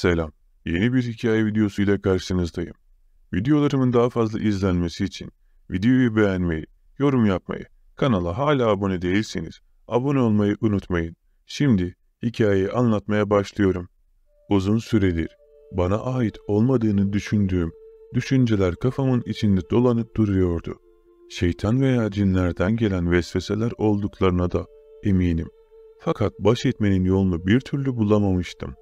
Selam. Yeni bir hikaye videosu ile karşınızdayım. Videolarımın daha fazla izlenmesi için videoyu beğenmeyi, yorum yapmayı, kanala hala abone değilseniz abone olmayı unutmayın. Şimdi hikayeyi anlatmaya başlıyorum. Uzun süredir bana ait olmadığını düşündüğüm düşünceler kafamın içinde dolanıp duruyordu. Şeytan veya cinlerden gelen vesveseler olduklarına da eminim. Fakat baş etmenin yolunu bir türlü bulamamıştım.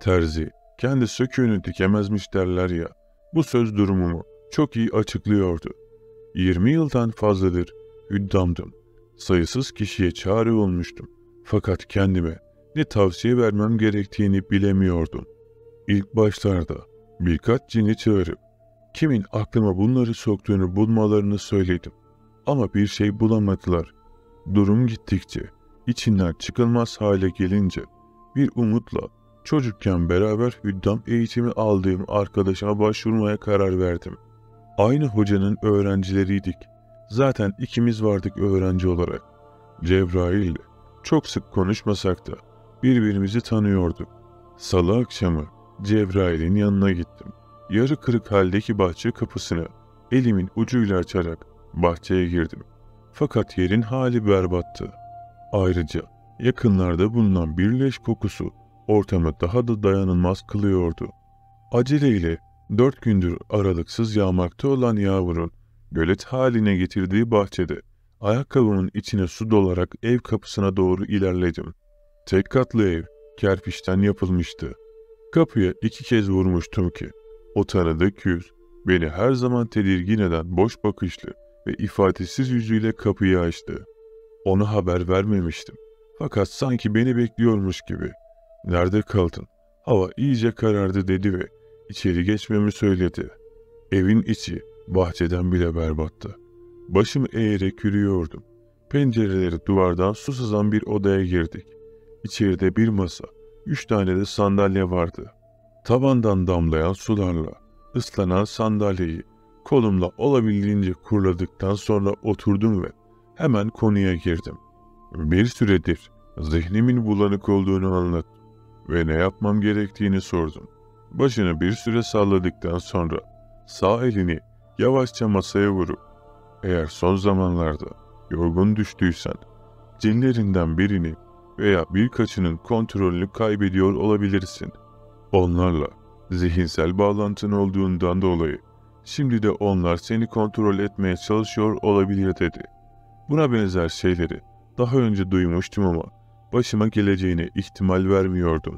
Terzi, kendi söküğünü dikemezmiş derler ya. Bu söz durumumu çok iyi açıklıyordu. 20 yıldan fazladır hüddamdım. Sayısız kişiye çare olmuştum. Fakat kendime ne tavsiye vermem gerektiğini bilemiyordum. İlk başlarda birkaç cini çağırıp kimin aklıma bunları soktuğunu bulmalarını söyledim. Ama bir şey bulamadılar. Durum gittikçe, içinden çıkılmaz hale gelince bir umutla çocukken beraber hüddam eğitimi aldığım arkadaşıma başvurmaya karar verdim. Aynı hocanın öğrencileriydik. Zaten ikimiz vardık öğrenci olarak. Cebrail ile çok sık konuşmasak da birbirimizi tanıyorduk. Salı akşamı Cebrail'in yanına gittim. Yarı kırık haldeki bahçe kapısını elimin ucuyla açarak bahçeye girdim. Fakat yerin hali berbattı. Ayrıca yakınlarda bulunan bir leş kokusu ortamı daha da dayanılmaz kılıyordu. Aceleyle dört gündür aralıksız yağmakta olan yağmurun gölet haline getirdiği bahçede ayakkabımın içine su dolarak ev kapısına doğru ilerledim. Tek katlı ev kerpiçten yapılmıştı. Kapıya iki kez vurmuştum ki o tanıdık yüz beni her zaman tedirgin eden boş bakışlı ve ifadesiz yüzüyle kapıyı açtı. Ona haber vermemiştim. Fakat sanki beni bekliyormuş gibi. Nerede kaldın? Hava iyice karardı dedi ve içeri geçmemi söyledi. Evin içi bahçeden bile berbattı. Başım eğerek yürüyordum. Pencereleri duvardan su sızan bir odaya girdik. İçeride bir masa, üç tane de sandalye vardı. Tabandan damlayan sularla ıslanan sandalyeyi kolumla olabildiğince kurladıktan sonra oturdum ve hemen konuya girdim. Bir süredir zihnimin bulanık olduğunu anlattım ve ne yapmam gerektiğini sordum. Başını bir süre salladıktan sonra sağ elini yavaşça masaya vurup eğer son zamanlarda yorgun düştüysen cinlerinden birini veya birkaçının kontrolünü kaybediyor olabilirsin. Onlarla zihinsel bağlantın olduğundan dolayı şimdi de onlar seni kontrol etmeye çalışıyor olabilir dedi. Buna benzer şeyleri daha önce duymuştum ama başıma geleceğine ihtimal vermiyordum.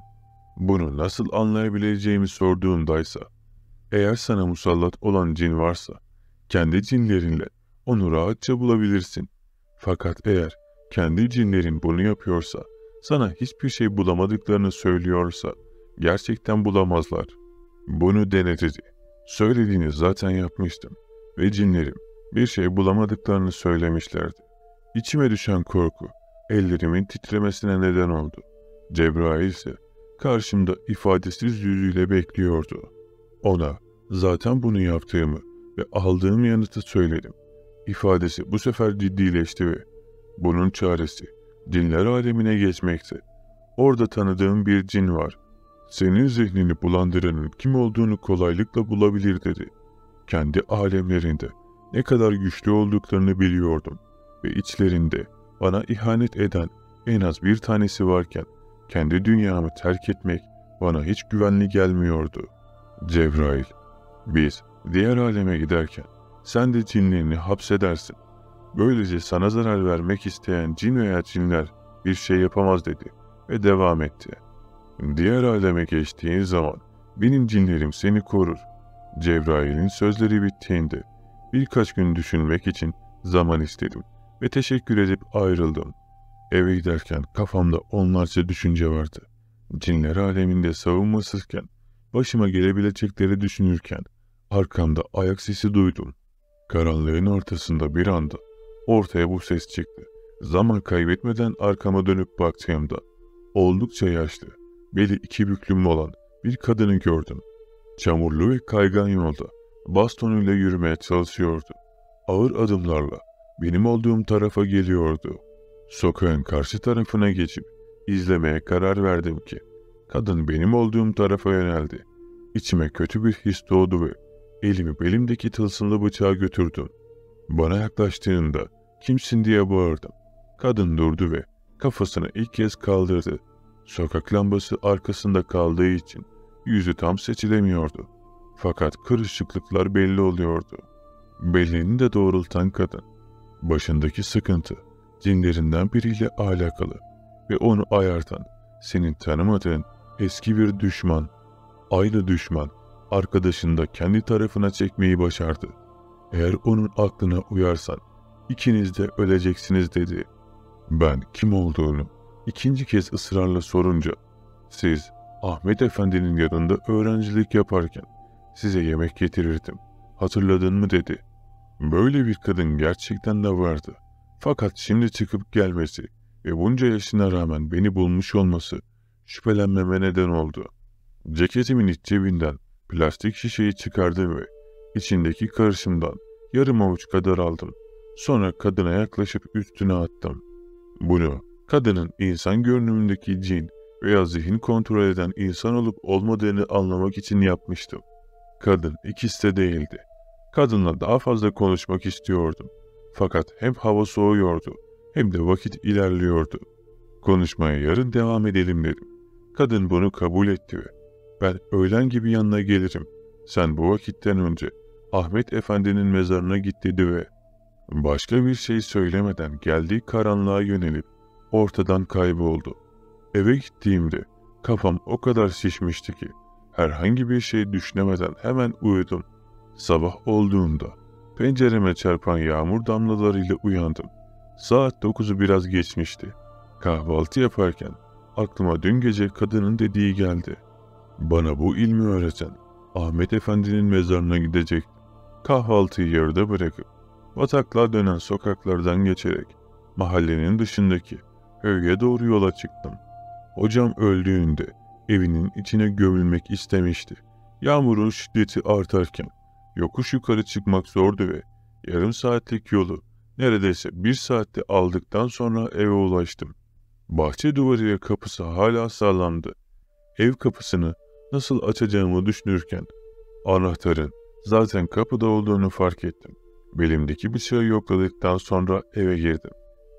Bunu nasıl anlayabileceğimi sorduğumdaysa, eğer sana musallat olan cin varsa, kendi cinlerinle onu rahatça bulabilirsin. Fakat eğer kendi cinlerin bunu yapıyorsa, sana hiçbir şey bulamadıklarını söylüyorsa, gerçekten bulamazlar. Bunu denedi. Söylediğini zaten yapmıştım ve cinlerim bir şey bulamadıklarını söylemişlerdi. İçime düşen korku, ellerimin titremesine neden oldu. Cebrail ise karşımda ifadesiz yüzüyle bekliyordu. Ona zaten bunu yaptığımı ve aldığım yanıtı söyledim. İfadesi bu sefer ciddileşti ve bunun çaresi dinler alemine geçmekti. Orada tanıdığım bir cin var. Senin zihnini bulandıranın kim olduğunu kolaylıkla bulabilir dedi. Kendi alemlerinde ne kadar güçlü olduklarını biliyordum ve içlerinde bana ihanet eden en az bir tanesi varken kendi dünyamı terk etmek bana hiç güvenli gelmiyordu. Cebrail, biz diğer aleme giderken sen de cinlerini hapsedersin. Böylece sana zarar vermek isteyen cin veya cinler bir şey yapamaz dedi ve devam etti. Diğer aleme geçtiğin zaman benim cinlerim seni korur. Cebrail'in sözleri bittiğinde birkaç gün düşünmek için zaman istedim ve teşekkür edip ayrıldım. Eve giderken kafamda onlarca düşünce vardı. Cinler aleminde savunmasızken, başıma gelebilecekleri düşünürken, arkamda ayak sesi duydum. Karanlığın ortasında bir anda ortaya bu ses çıktı. Zaman kaybetmeden arkama dönüp baktığımda oldukça yaşlı, beli iki büklüm olan bir kadını gördüm. Çamurlu ve kaygan yolda bastonuyla yürümeye çalışıyordu. Ağır adımlarla benim olduğum tarafa geliyordu. Sokağın karşı tarafına geçip izlemeye karar verdim ki Kadın benim olduğum tarafa yöneldi. İçime kötü bir his doğdu ve elimi belimdeki tılsımlı bıçağa götürdüm. Bana yaklaştığında kimsin diye bağırdım. Kadın durdu ve kafasını ilk kez kaldırdı. Sokak lambası arkasında kaldığı için yüzü tam seçilemiyordu. Fakat kırışıklıklar belli oluyordu. Belini de doğrultan kadın. Başındaki sıkıntı cinlerinden biriyle alakalı ve onu ayartan, senin tanımadığın eski bir düşman, aynı düşman, arkadaşını da kendi tarafına çekmeyi başardı. Eğer onun aklına uyarsan, ikiniz de öleceksiniz dedi. Ben kim olduğunu ikinci kez ısrarla sorunca, siz Ahmet Efendi'nin yanında öğrencilik yaparken size yemek getirirdim. Hatırladın mı dedi. Böyle bir kadın gerçekten de vardı. Fakat şimdi çıkıp gelmesi ve bunca yaşına rağmen beni bulmuş olması şüphelenmeme neden oldu. Ceketimin iç cebinden plastik şişeyi çıkardım ve içindeki karışımdan yarım avuç kadar aldım. Sonra kadına yaklaşıp üstüne attım. Bunu kadının insan görünümündeki cin veya zihin kontrol eden insan olup olmadığını anlamak için yapmıştım. Kadın ikisi de değildi. Kadınla daha fazla konuşmak istiyordum. Fakat hem hava soğuyordu hem de vakit ilerliyordu. Konuşmaya yarın devam edelim dedim. Kadın bunu kabul etti ve ben öğlen gibi yanına gelirim. Sen bu vakitten önce Ahmet Efendi'nin mezarına git dedi ve başka bir şey söylemeden geldiği karanlığa yönelip ortadan kayboldu. Eve gittiğimde kafam o kadar şişmişti ki herhangi bir şey düşünemeden hemen uyudum. Sabah olduğunda pencereme çarpan yağmur damlalarıyla uyandım. Saat dokuzu biraz geçmişti. Kahvaltı yaparken aklıma dün gece kadının dediği geldi. Bana bu ilmi öğreten Ahmet Efendi'nin mezarına gidecek. Kahvaltıyı yarıda bırakıp bataklığa dönen sokaklardan geçerek mahallenin dışındaki köye doğru yola çıktım. Hocam öldüğünde evinin içine gömülmek istemişti. Yağmurun şiddeti artarken yokuş yukarı çıkmak zordu ve yarım saatlik yolu neredeyse bir saatte aldıktan sonra eve ulaştım. Bahçe duvarı ve kapısı hala sağlamdı. Ev kapısını nasıl açacağımı düşünürken anahtarın zaten kapıda olduğunu fark ettim. Belimdeki bıçağı yokladıktan sonra eve girdim.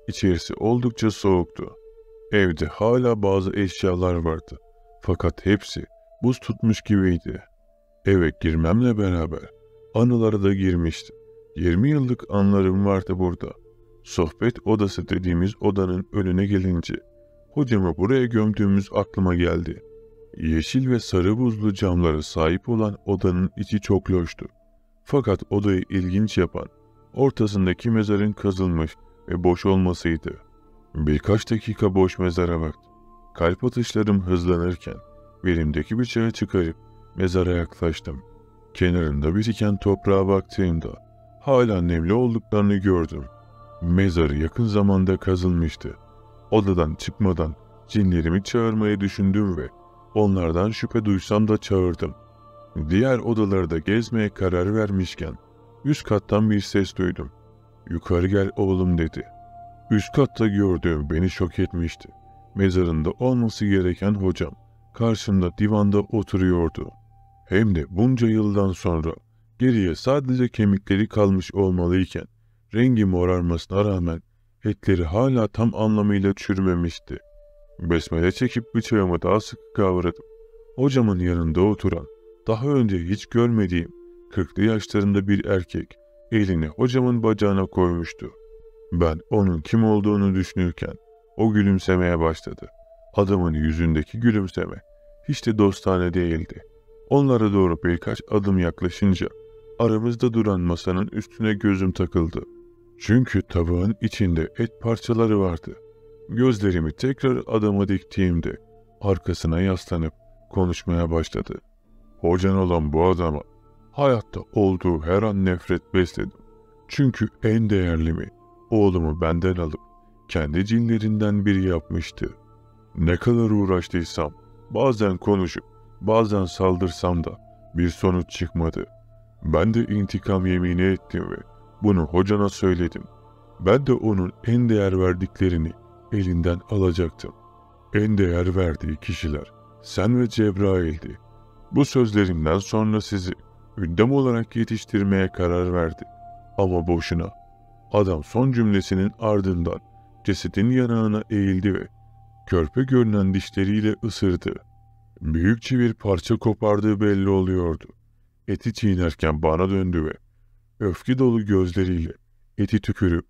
İçerisi oldukça soğuktu. Evde hala bazı eşyalar vardı. Fakat hepsi buz tutmuş gibiydi. Eve girmemle beraber anılara da girmiştim. 20 yıllık anlarım vardı burada. Sohbet odası dediğimiz odanın önüne gelince hocamı buraya gömdüğümüz aklıma geldi. Yeşil ve sarı buzlu camları sahip olan odanın içi çok loştu. Fakat odayı ilginç yapan ortasındaki mezarın kazılmış ve boş olmasıydı. Birkaç dakika boş mezara baktım. Kalp atışlarım hızlanırken belimdeki bıçağı çıkarıp mezara yaklaştım. Kenarında biriken toprağa baktığımda hala nemli olduklarını gördüm. Mezarı yakın zamanda kazılmıştı. Odadan çıkmadan cinlerimi çağırmayı düşündüm ve onlardan şüphe duysam da çağırdım. Diğer odalarda gezmeye karar vermişken üst kattan bir ses duydum. Yukarı gel oğlum dedi. Üst katta gördüğüm beni şok etmişti. Mezarında olması gereken hocam karşımda divanda oturuyordu. Hem de bunca yıldan sonra geriye sadece kemikleri kalmış olmalıyken rengi morarmasına rağmen etleri hala tam anlamıyla çürümemişti. Besmele çekip bıçağımı daha sık kavradım. Hocamın yanında oturan, daha önce hiç görmediğim, kırklı yaşlarında bir erkek elini hocamın bacağına koymuştu. Ben onun kim olduğunu düşünürken o gülümsemeye başladı. Adamın yüzündeki gülümseme hiç de dostane değildi. Onlara doğru birkaç adım yaklaşınca aramızda duran masanın üstüne gözüm takıldı. Çünkü tabağın içinde et parçaları vardı. Gözlerimi tekrar adama diktiğimde arkasına yaslanıp konuşmaya başladı. Hocan olan bu adama hayatta olduğu her an nefret besledim. Çünkü en değerlimi oğlumu benden alıp kendi cinlerinden biri yapmıştı. Ne kadar uğraştıysam bazen konuşup bazen saldırsam da bir sonuç çıkmadı. Ben de intikam yemini ettim ve bunu hocana söyledim. Ben de onun en değer verdiklerini elinden alacaktım. En değer verdiği kişiler Sen ve Cebrail'di. Bu sözlerimden sonra sizi üddem olarak yetiştirmeye karar verdi. Ama boşuna. Adam son cümlesinin ardından cesedin yanağına eğildi ve körpe görünen dişleriyle ısırdı. Büyükçe bir parça kopardığı belli oluyordu. Eti çiğnerken bana döndü ve öfke dolu gözleriyle eti tükürüp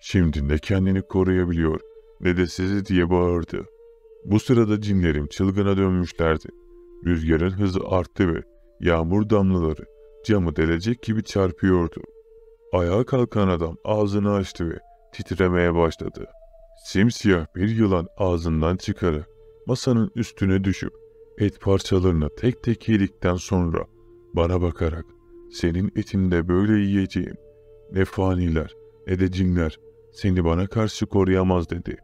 şimdi ne kendini koruyabiliyor ne de sizi diye bağırdı. Bu sırada cinlerim çılgına dönmüşlerdi. Rüzgarın hızı arttı ve yağmur damlaları camı delecek gibi çarpıyordu. Ayağa kalkan adam ağzını açtı ve titremeye başladı. Simsiyah bir yılan ağzından çıkarak masanın üstüne düşüp et parçalarını tek tek yedikten sonra bana bakarak senin etinde böyle yiyeceğim. Ne faniler ne de cinler seni bana karşı koruyamaz dedi.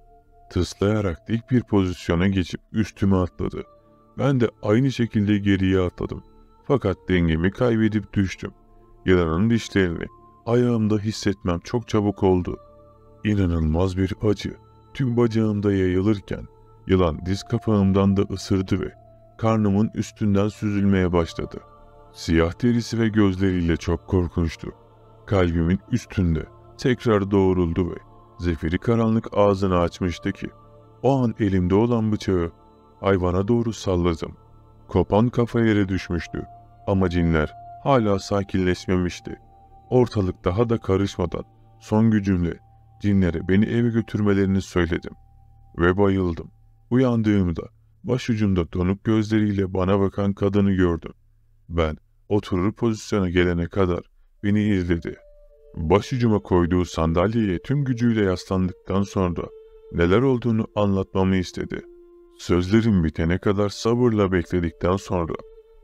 Tıslayarak dik bir pozisyona geçip üstüme atladı. Ben de aynı şekilde geriye atladım. Fakat dengemi kaybedip düştüm. Yılanın dişlerini ayağımda hissetmem çok çabuk oldu. İnanılmaz bir acı tüm bacağımda yayılırken yılan diz kapağımdan da ısırdı ve karnımın üstünden süzülmeye başladı. Siyah derisi ve gözleriyle çok korkunçtu. Kalbimin üstünde tekrar doğruldu ve zefiri karanlık ağzını açmıştı ki o an elimde olan bıçağı hayvana doğru salladım. Kopan kafa yere düşmüştü ama cinler hala sakinleşmemişti. Ortalık daha da karışmadan son gücümle cinlere beni eve götürmelerini söyledim. Ve bayıldım. Uyandığımda başucumda donuk gözleriyle bana bakan kadını gördüm. Ben oturur pozisyona gelene kadar beni izledi. Başucuma koyduğu sandalyeye tüm gücüyle yaslandıktan sonra neler olduğunu anlatmamı istedi. Sözlerim bitene kadar sabırla bekledikten sonra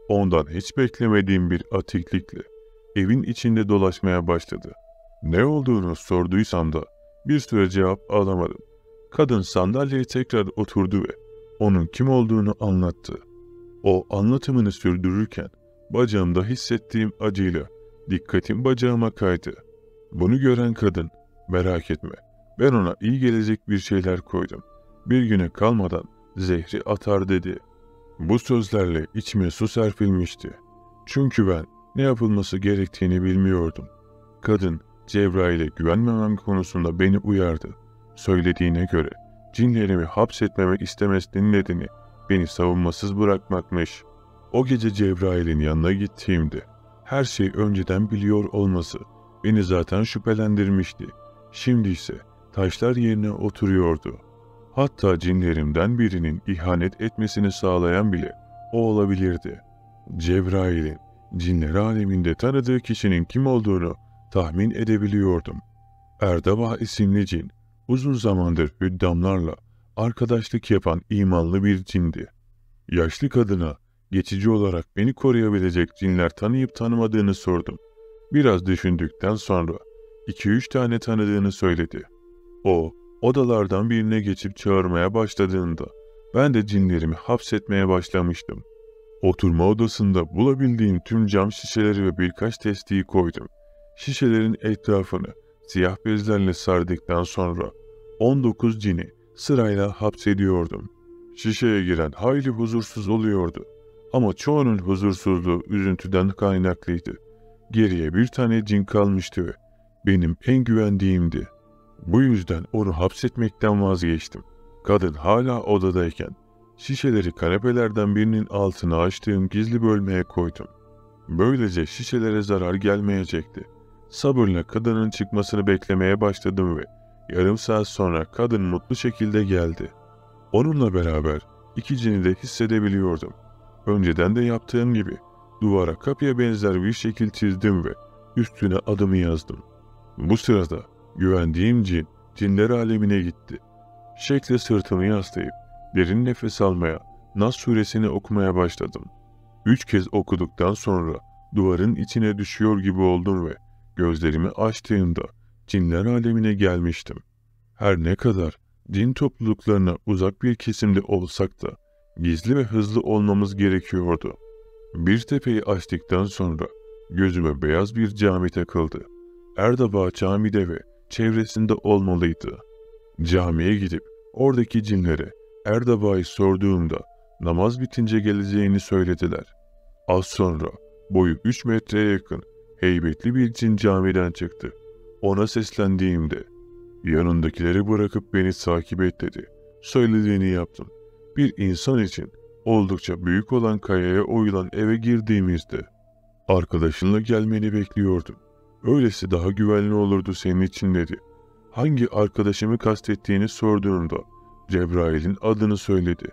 ondan hiç beklemediğim bir atiklikle evin içinde dolaşmaya başladı. Ne olduğunu sorduysam da bir süre cevap alamadım. Kadın sandalyeye tekrar oturdu ve onun kim olduğunu anlattı. O anlatımını sürdürürken bacağımda hissettiğim acıyla dikkatim bacağıma kaydı. Bunu gören kadın, merak etme, ben ona iyi gelecek bir şeyler koydum. Bir güne kalmadan zehri atar dedi. Bu sözlerle içime su serpilmişti. Çünkü ben ne yapılması gerektiğini bilmiyordum. Kadın Cebrail'e güvenmemem konusunda beni uyardı. Söylediğine göre cinlerimi hapsetmemek istemesinin nedeni beni savunmasız bırakmakmış. O gece Cebrail'in yanına gittiğimde her şeyi önceden biliyor olması beni zaten şüphelendirmişti. Şimdi ise taşlar yerine oturuyordu. Hatta cinlerimden birinin ihanet etmesini sağlayan bile o olabilirdi. Cebrail'in cinler aleminde tanıdığı kişinin kim olduğunu tahmin edebiliyordum. Erdaba isimli cin, uzun zamandır hüddamlarla arkadaşlık yapan imanlı bir cindi. Yaşlı kadına geçici olarak beni koruyabilecek cinler tanıyıp tanımadığını sordum. Biraz düşündükten sonra iki üç tane tanıdığını söyledi. O, odalardan birine geçip çağırmaya başladığında ben de cinlerimi hapsetmeye başlamıştım. Oturma odasında bulabildiğim tüm cam şişeleri ve birkaç testiyi koydum. Şişelerin etrafını siyah bezlerle sardıktan sonra 19 cini sırayla hapsediyordum. Şişeye giren hayli huzursuz oluyordu. Ama çoğunun huzursuzluğu üzüntüden kaynaklıydı. Geriye bir tane cin kalmıştı ve benim en güvendiğimdi. Bu yüzden onu hapsetmekten vazgeçtim. Kadın hala odadayken şişeleri kanepelerden birinin altına açtığım gizli bölmeye koydum. Böylece şişelere zarar gelmeyecekti. Sabırla kadının çıkmasını beklemeye başladım ve yarım saat sonra kadın mutlu şekilde geldi. Onunla beraber iki cini de hissedebiliyordum. Önceden de yaptığım gibi duvara kapıya benzer bir şekil çizdim ve üstüne adımı yazdım. Bu sırada güvendiğim cin cinler alemine gitti. Şekle sırtımı yaslayıp derin nefes almaya, Nas suresini okumaya başladım. Üç kez okuduktan sonra duvarın içine düşüyor gibi oldum ve gözlerimi açtığımda cinler alemine gelmiştim. Her ne kadar cin topluluklarına uzak bir kesimde olsak da gizli ve hızlı olmamız gerekiyordu. Bir tepeyi açtıktan sonra gözüme beyaz bir cami takıldı. Erdaba camide ve çevresinde olmalıydı. Camiye gidip oradaki cinlere Erdaba'yı sorduğumda namaz bitince geleceğini söylediler. Az sonra boyu 3 metreye yakın heybetli bir cin camiden çıktı. Ona seslendiğimde yanındakileri bırakıp beni takip et dedi. Söylediğini yaptım. Bir insan için oldukça büyük olan kayaya oyulan eve girdiğimizde arkadaşınla gelmeni bekliyordum. Öylesi daha güvenli olurdu senin için dedi. Hangi arkadaşımı kastettiğini sorduğumda Cebrail'in adını söyledi.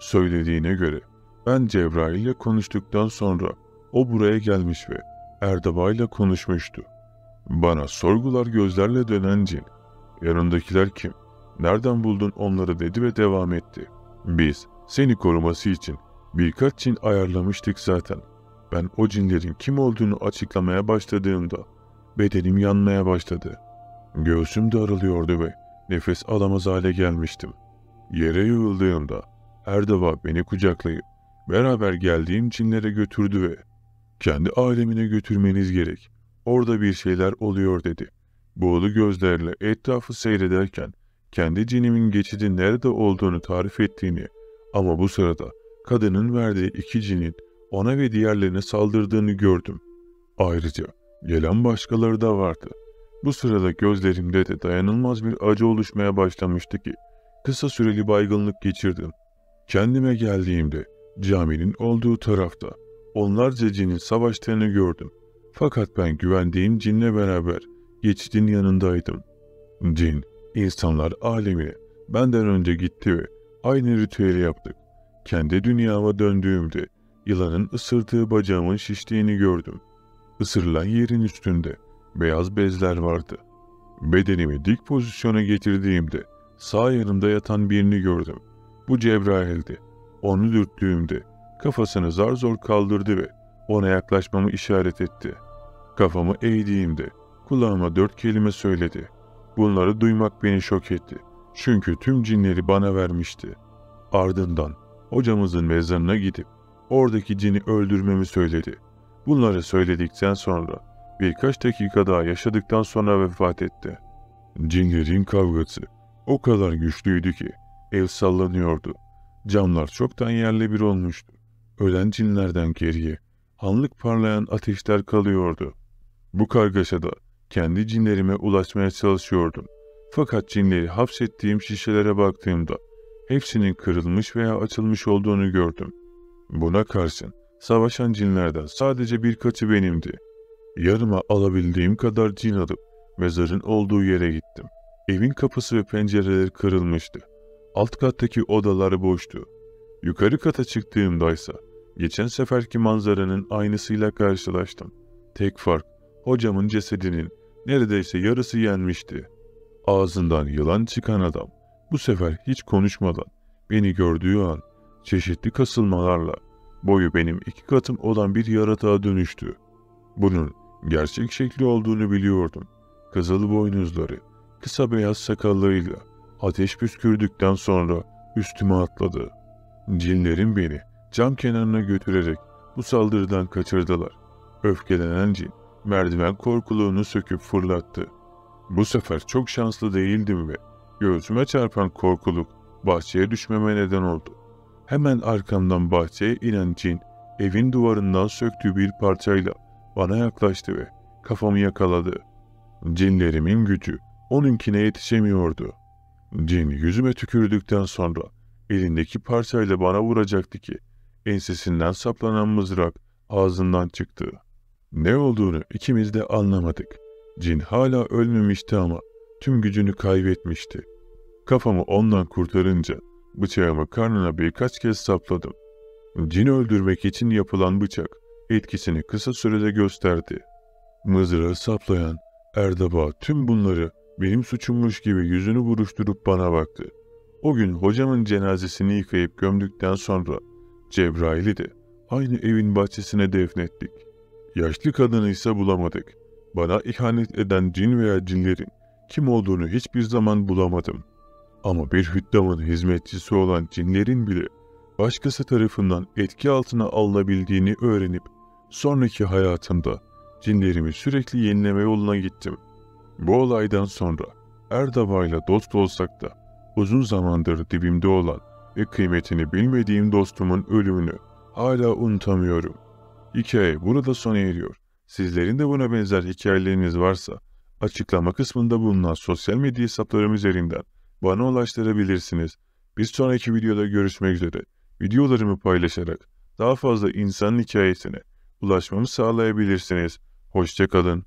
Söylediğine göre ben Cebrail ile konuştuktan sonra o buraya gelmiş ve Erdaba ile konuşmuştu. Bana sorgular gözlerle dönen cin. Yanındakiler kim? Nereden buldun onları dedi ve devam etti. Biz seni koruması için birkaç cin ayarlamıştık zaten. Ben o cinlerin kim olduğunu açıklamaya başladığımda bedenim yanmaya başladı. Göğsüm daralıyordu ve nefes alamaz hale gelmiştim. Yere yığıldığımda Erdava beni kucaklayıp beraber geldiğim cinlere götürdü ve kendi alemine götürmeniz gerek. Orada bir şeyler oluyor dedi. Buğulu gözlerle etrafı seyrederken kendi cinimin geçidi nerede olduğunu tarif ettiğini ama bu sırada kadının verdiği iki cinin ona ve diğerlerine saldırdığını gördüm. Ayrıca gelen başkaları da vardı. Bu sırada gözlerimde de dayanılmaz bir acı oluşmaya başlamıştı ki kısa süreli baygınlık geçirdim. Kendime geldiğimde caminin olduğu tarafta onlarca cinin savaştığını gördüm. Fakat ben güvendiğim cinle beraber geçidin yanındaydım. Cin, insanlar alemine benden önce gitti ve aynı ritüeli yaptık. Kendi dünyama döndüğümde yılanın ısırdığı bacağımın şiştiğini gördüm. Isırılan yerin üstünde beyaz bezler vardı. Bedenimi dik pozisyona getirdiğimde sağ yanımda yatan birini gördüm. Bu Cebrail'di. Onu dürttüğümde kafasını zar zor kaldırdı ve ona yaklaşmamı işaret etti. Kafamı eğdiğimde kulağıma dört kelime söyledi. Bunları duymak beni şok etti. Çünkü tüm cinleri bana vermişti. Ardından hocamızın mezarına gidip oradaki cini öldürmemi söyledi. Bunları söyledikten sonra birkaç dakika daha yaşadıktan sonra vefat etti. Cinlerin kavgası o kadar güçlüydü ki ev sallanıyordu. Camlar çoktan yerle bir olmuştu. Ölen cinlerden geriye hanlık parlayan ateşler kalıyordu. Bu kargaşada kendi cinlerime ulaşmaya çalışıyordum. Fakat cinleri hapsettiğim şişelere baktığımda hepsinin kırılmış veya açılmış olduğunu gördüm. Buna karşın savaşan cinlerden sadece birkaçı benimdi. Yarıma alabildiğim kadar cin alıp mezarın olduğu yere gittim. Evin kapısı ve pencereleri kırılmıştı. Alt kattaki odaları boştu. Yukarı kata çıktığımdaysa geçen seferki manzaranın aynısıyla karşılaştım. Tek fark hocamın cesedinin neredeyse yarısı yenmişti. Ağzından yılan çıkan adam bu sefer hiç konuşmadan beni gördüğü an çeşitli kasılmalarla boyu benim iki katım olan bir yaratığa dönüştü. Bunun gerçek şekli olduğunu biliyordum. Kızıl boynuzları, kısa beyaz sakallıyla ateş püskürdükten sonra üstüme atladı. Cinlerin beni cam kenarına götürerek bu saldırıdan kaçırdılar. Öfkelenen cin merdiven korkuluğunu söküp fırlattı. Bu sefer çok şanslı değildim ve göğsüme çarpan korkuluk bahçeye düşmeme neden oldu. Hemen arkamdan bahçeye inen cin evin duvarından söktüğü bir parçayla bana yaklaştı ve kafamı yakaladı. Cinlerimin gücü onunkine yetişemiyordu. Cin yüzüme tükürdükten sonra elindeki parçayla bana vuracaktı ki ensesinden saplanan mızrak ağzından çıktı. Ne olduğunu ikimiz de anlamadık. Cin hala ölmemişti ama tüm gücünü kaybetmişti. Kafamı ondan kurtarınca bıçağımı karnına birkaç kez sapladım. Cin öldürmek için yapılan bıçak etkisini kısa sürede gösterdi. Mızrağı saplayan Erdaba tüm bunları benim suçummuş gibi yüzünü buruşturup bana baktı. O gün hocamın cenazesini yıkayıp gömdükten sonra Cebrail'i de aynı evin bahçesine defnettik. Yaşlı kadını ise bulamadık. Bana ihanet eden cin veya cinlerin kim olduğunu hiçbir zaman bulamadım. Ama bir hüddamın hizmetçisi olan cinlerin bile başkası tarafından etki altına alınabildiğini öğrenip sonraki hayatımda cinlerimi sürekli yenileme yoluna gittim. Bu olaydan sonra Erdaba'yla dost olsak da uzun zamandır dibimde olan ve kıymetini bilmediğim dostumun ölümünü hala unutamıyorum. Hikaye burada sona eriyor. Sizlerin de buna benzer hikayeleriniz varsa açıklama kısmında bulunan sosyal medya hesaplarım üzerinden bana ulaştırabilirsiniz. Bir sonraki videoda görüşmek üzere. Videolarımı paylaşarak daha fazla insanın hikayesine ulaşmamı sağlayabilirsiniz. Hoşçakalın.